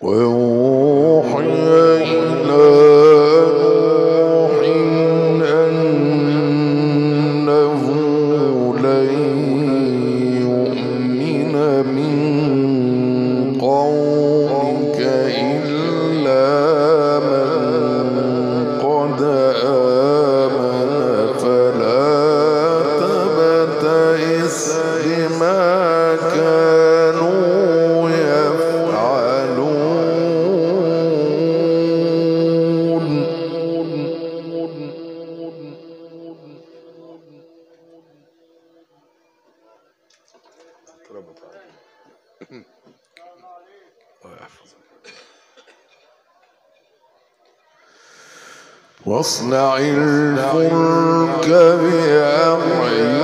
Well, واصنع الفلك بأعيننا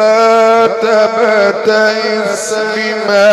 فلا تبتئس بما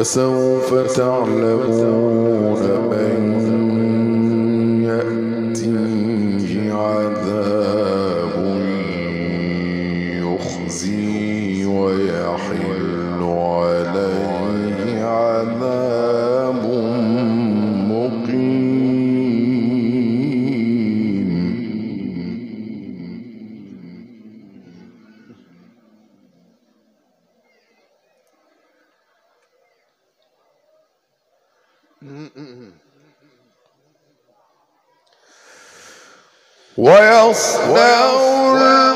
فسوف تعلمون من ويصنع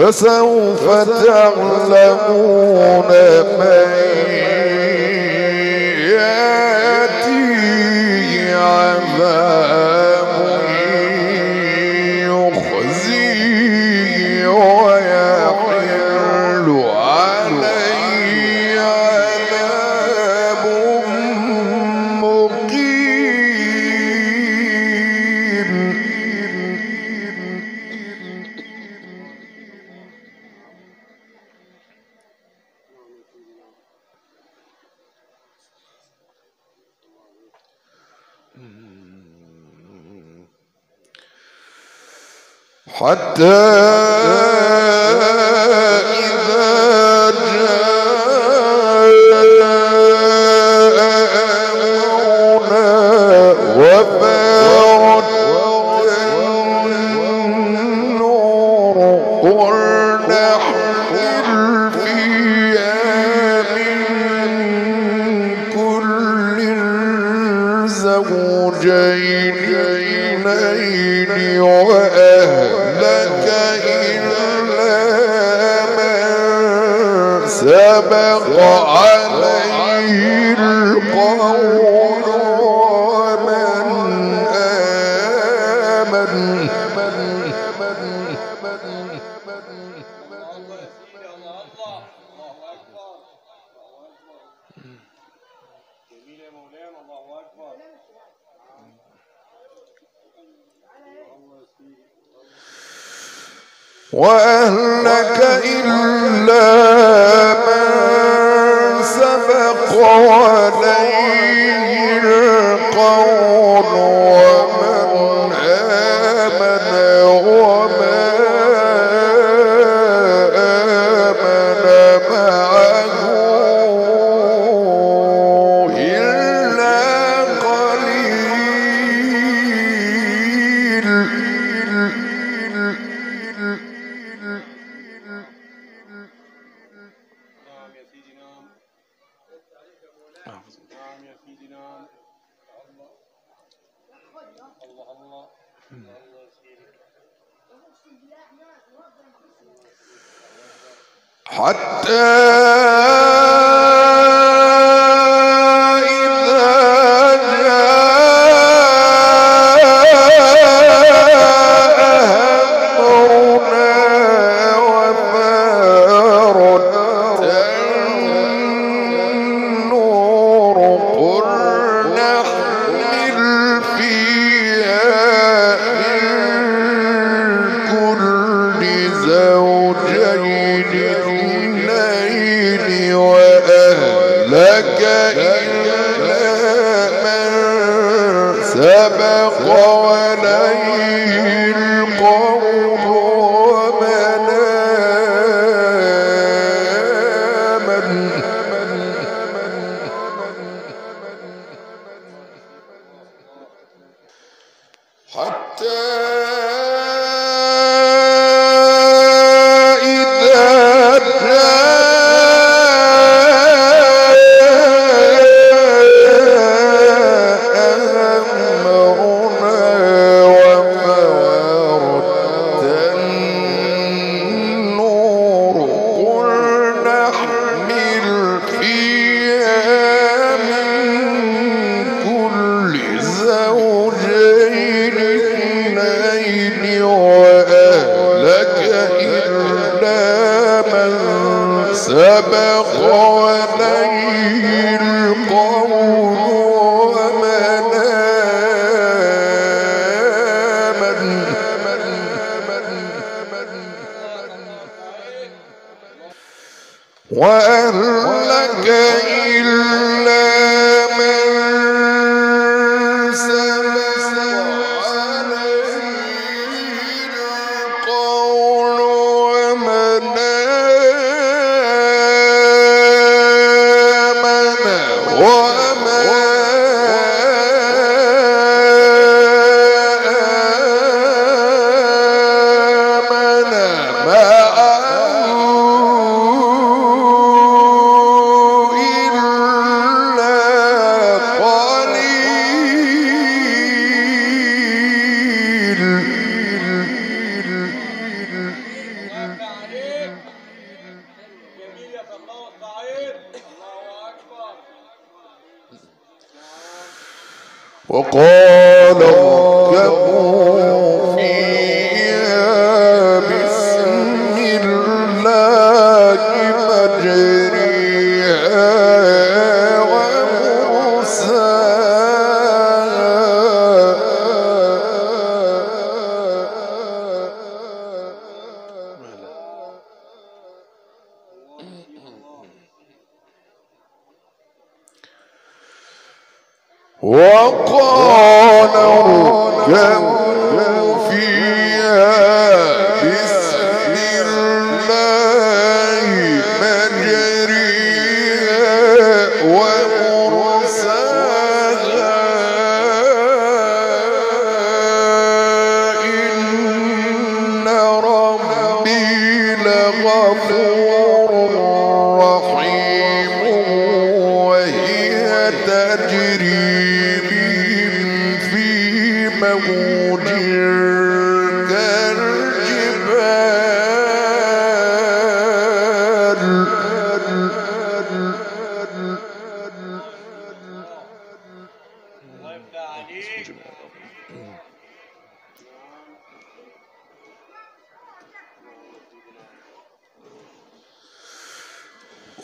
فسوف تعلمون من حتى سبق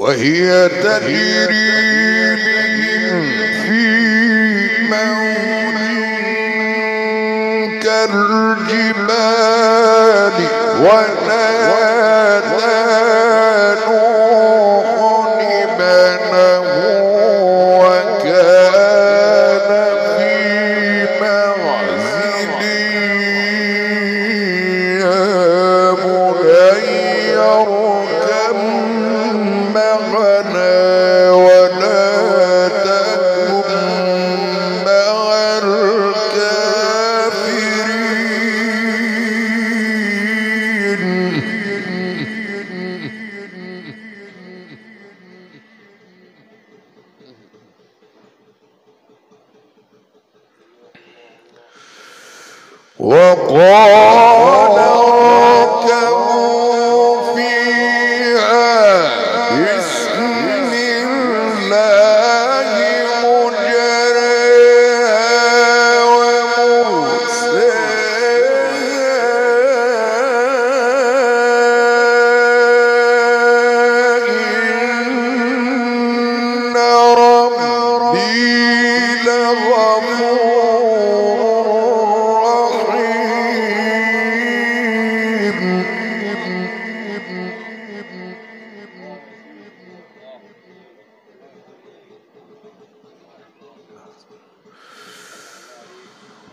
وهي تجري بهم في موج كالجبال ونادى Oh,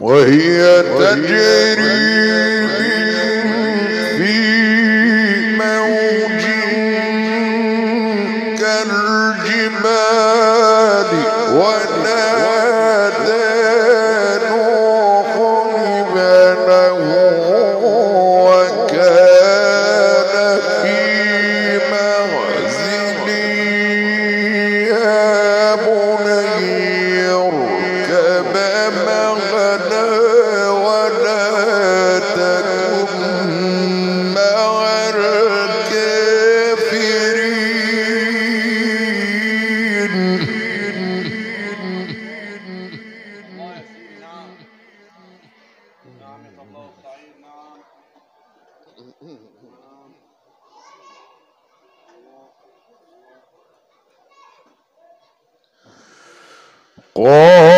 وهي تجري Oh.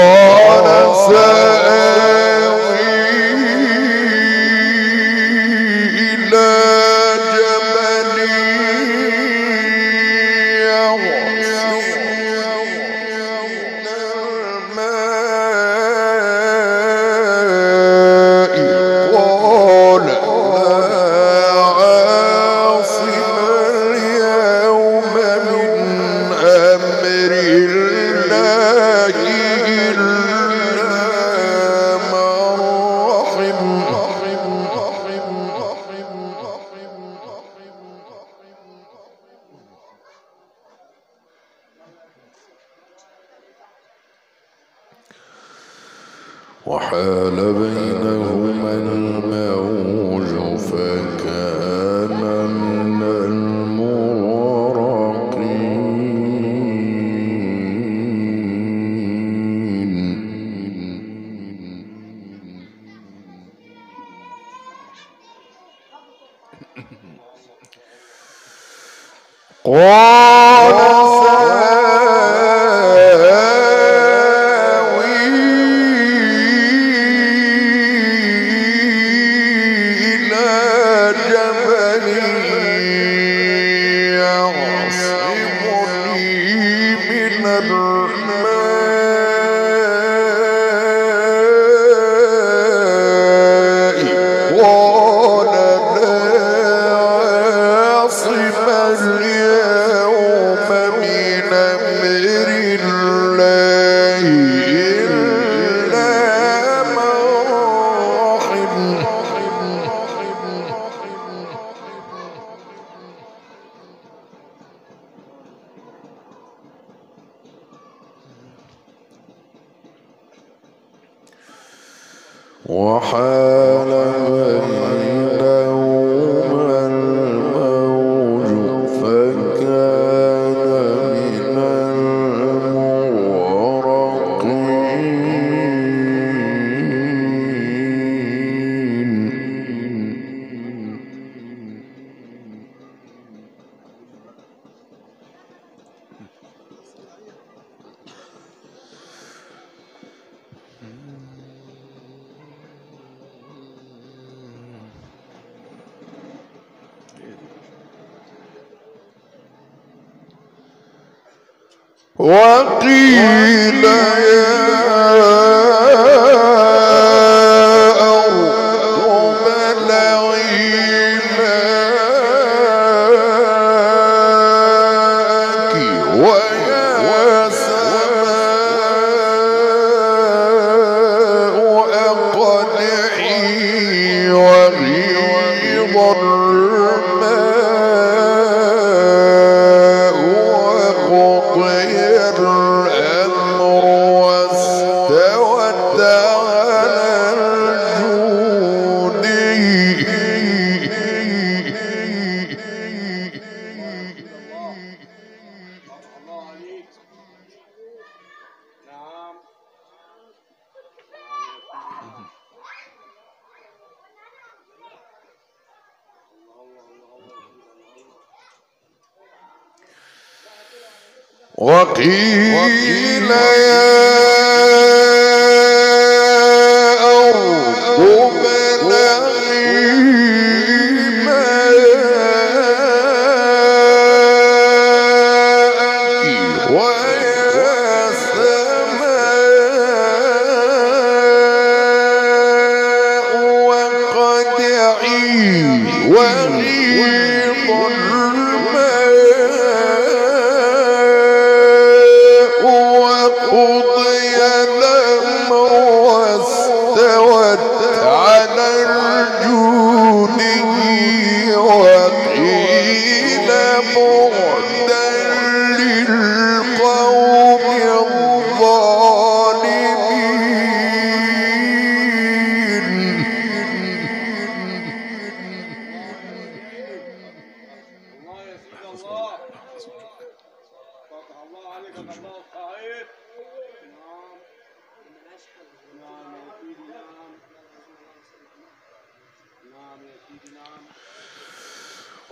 وحال بينهما الموج فكان وقيل يا وقيل يا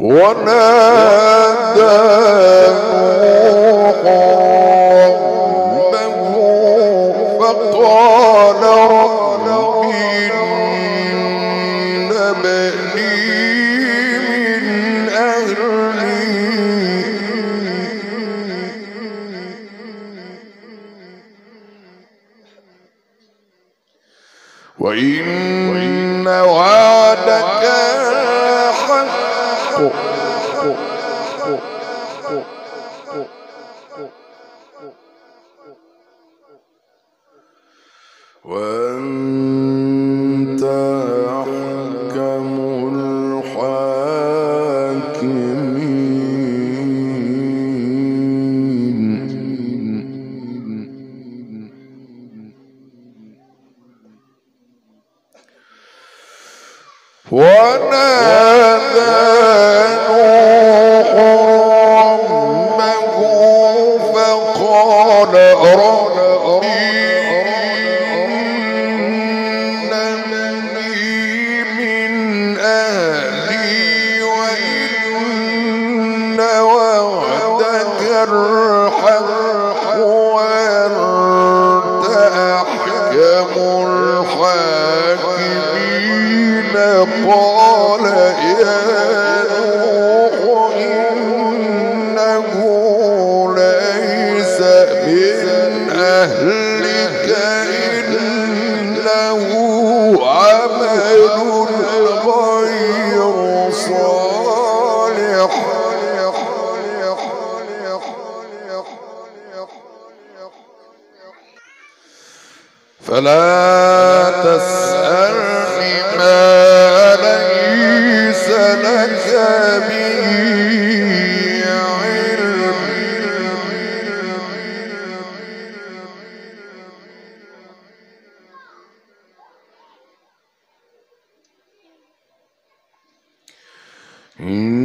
وَنَا إن وعدك حق Mm.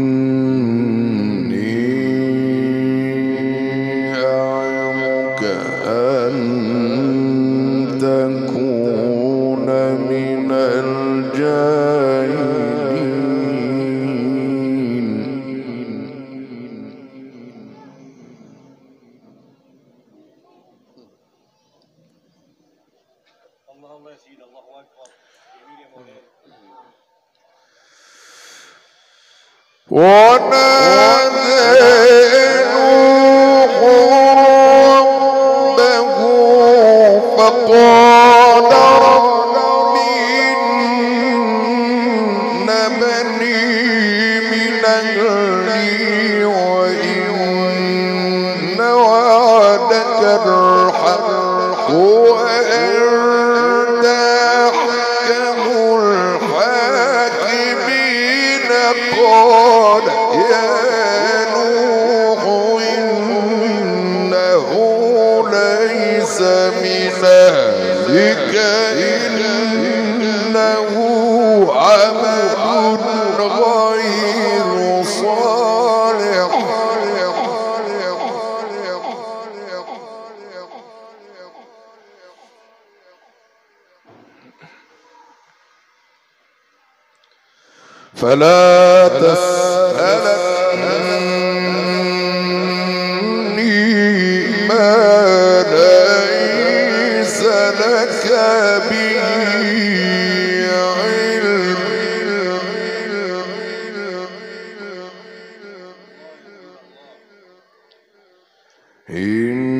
فلا تسألني ما ليس لك به علم. إن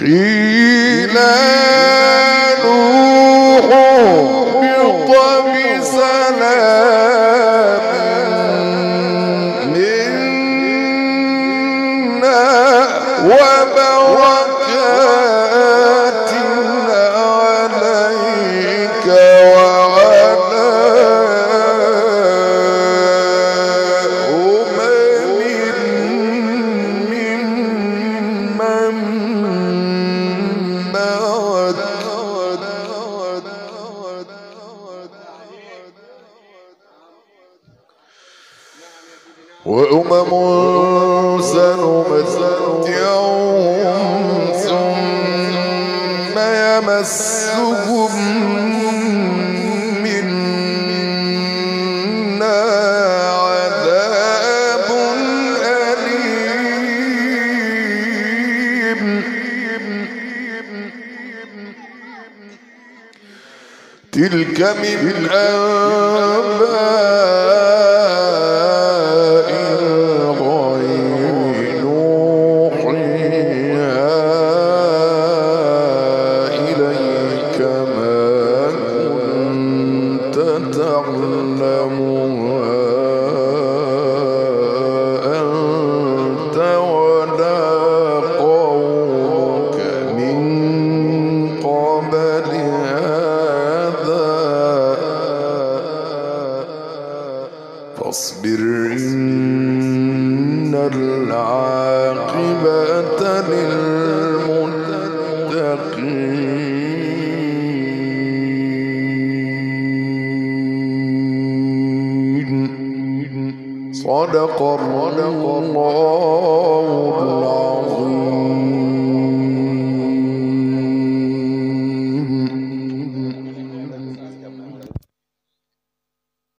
قيل